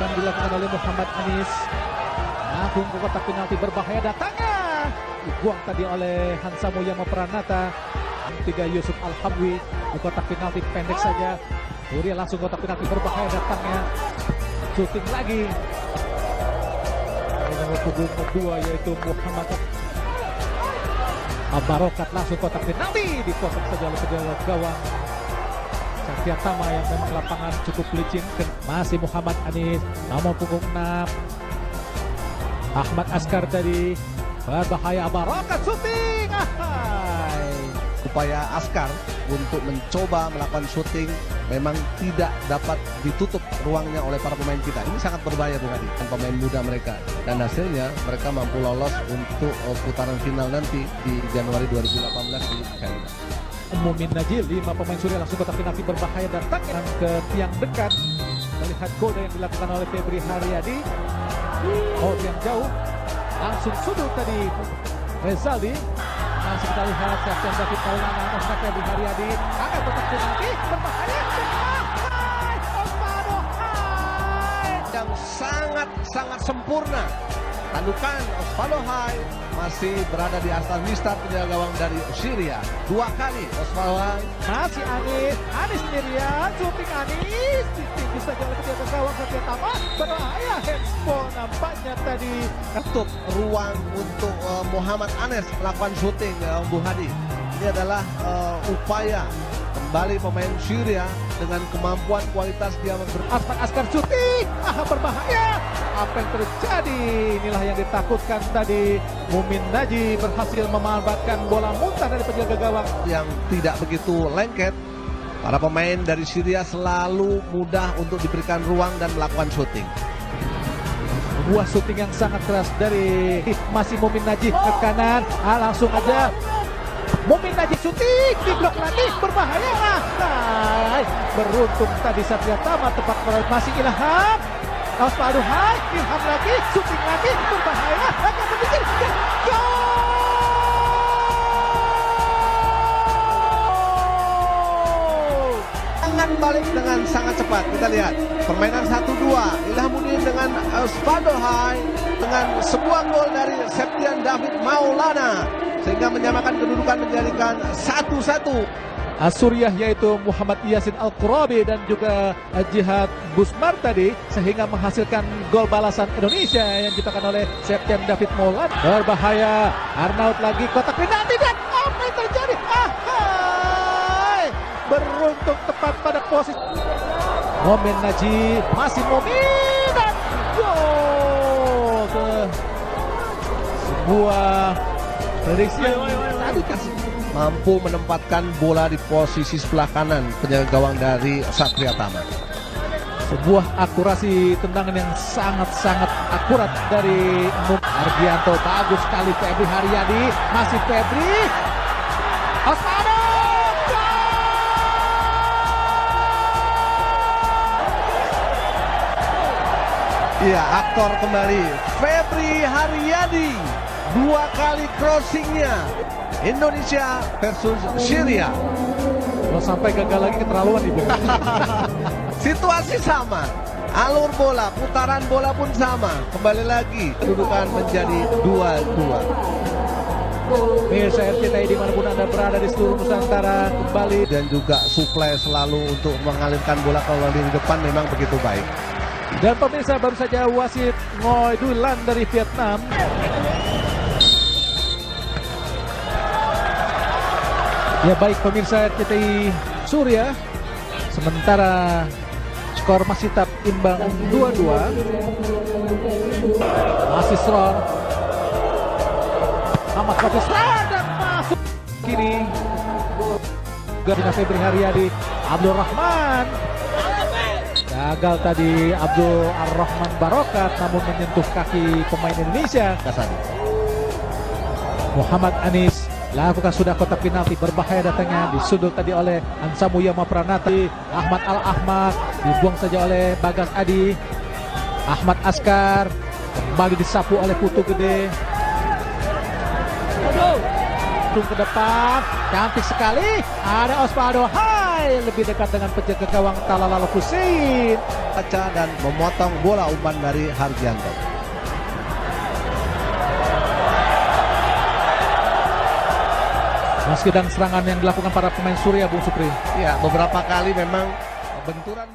akan dilakukan oleh Muhammad Anis. Agung ke kotak penalti berbahaya datangnya. Dibuang tadi oleh Hansa Muyama Pranata. Tiga Yusuf Alhamwi di kotak penalti pendek saja. Surya langsung kotak penalti berbahaya datangnya. Shooting lagi. Nomor punggung kedua yaitu Muhammad Barokat langsung kotak penalti dipotong saja oleh penjaga gawang Satya Tama yang memang lapangan cukup licin masih Muhammad Anis nomor punggung 6 Ahmad Askar tadi berbahaya Barokat syuting upaya Askar untuk mencoba melakukan syuting memang tidak dapat ditutup ruangnya oleh para pemain kita. Ini sangat berbahaya Bung Adi, dan pemain muda mereka. Dan hasilnya mereka mampu lolos untuk uh, putaran final nanti di Januari 2018 di China. Mumin Najil, lima pemain Surya langsung kotak penalti berbahaya datang dan ke tiang dekat melihat goda yang dilakukan oleh Febri Haryadi. Oh yang jauh, langsung sudut tadi Rezaldi. Masih kita lihat Septian David Maulana, Oscar Febri Haryadi, angkat kotak penalti berbahaya. Yang sangat-sangat sempurna. Tandukan Osvaldo Hai masih berada di atas mistar penjaga gawang dari Syria. Dua kali Hai Masih Anis, Anis sendirian, syuting Anis, ditinggi saja oleh penjaga gawang Satya Tama, berbahaya handball nampaknya tadi. tutup ruang untuk uh, Muhammad Anes melakukan syuting uh, Bung Hadi. Ini adalah uh, upaya kembali pemain Syria dengan kemampuan kualitas dia ber Aspak Askar syuting, ah berbahaya. Apa yang terjadi? Inilah yang ditakutkan tadi. Mumin Naji berhasil memanfaatkan bola muntah dari penjaga gawang. yang tidak begitu lengket. Para pemain dari Syria selalu mudah untuk diberikan ruang dan melakukan syuting. Sebuah syuting yang sangat keras dari masih Mumin Naji ke kanan. Ah, langsung aja Mumin Naji syuting di blok lagi berbahaya. Nah, beruntung tadi Satria Tama tepat pada masih Ilham. Osvaldo Hai, Ilham lagi, syuting lagi, berbahaya, akan berpikir, gol! Balik dengan sangat cepat. Kita lihat permainan 1-2. Ilhamuddin dengan Osvaldo Hai dengan sebuah gol dari Septian David Maulana sehingga menyamakan kedudukan menjadikan 1-1. Asuriah yaitu Muhammad Yasin Al-Qurabi dan juga Jihad Busmar tadi sehingga menghasilkan gol balasan Indonesia yang diciptakan oleh Septian David Molan berbahaya Arnaud lagi kotak penalti dan apa yang terjadi? Ahai! Beruntung tepat pada posisi. Momen Naji masih Momen dan gol sebuah yang tadi kasih mampu menempatkan bola di posisi sebelah kanan penjaga gawang dari Satria Tama. sebuah akurasi tendangan yang sangat-sangat akurat dari Mum Argianto bagus sekali Febri Haryadi masih Febri Osmano Iya, aktor kembali. Febri Haryadi. Dua kali crossingnya. Indonesia versus Syria. kalau sampai gagal lagi keterlaluan ibu Situasi sama. Alur bola, putaran bola pun sama. Kembali lagi, kedudukan menjadi 2-2. Mirsa RCTI di mana pun anda berada di seluruh Nusantara kembali Dan juga suplai selalu untuk mengalirkan bola kalau di depan memang begitu baik. dan pemirsa baru saja wasit Ngoi Dulan dari Vietnam Ya baik pemirsa RCTI Surya. Sementara skor masih tetap imbang 2-2 Masih strong. Ahmad Hafiz dan masuk kiri Gardina Febri Haryadi Abdul Rahman. Gagal tadi Abdul Ar-Rahman Barokat namun menyentuh kaki pemain Indonesia. Kasani. Muhammad Anis lakukan sudah kotak penalti berbahaya datangnya disudut tadi oleh Ansamu Yama Pranata Ahmad Al Ahmad dibuang saja oleh Bagas Adi Ahmad Askar kembali disapu oleh Putu Gede Tung ke depan, cantik sekali. Ada Osvaldo Hai lebih dekat dengan penjaga gawang Talala. Baca dan memotong bola umpan dari Hargianto. Meski dan serangan yang dilakukan para pemain Surya Bung Supri. Ya, beberapa kali memang benturan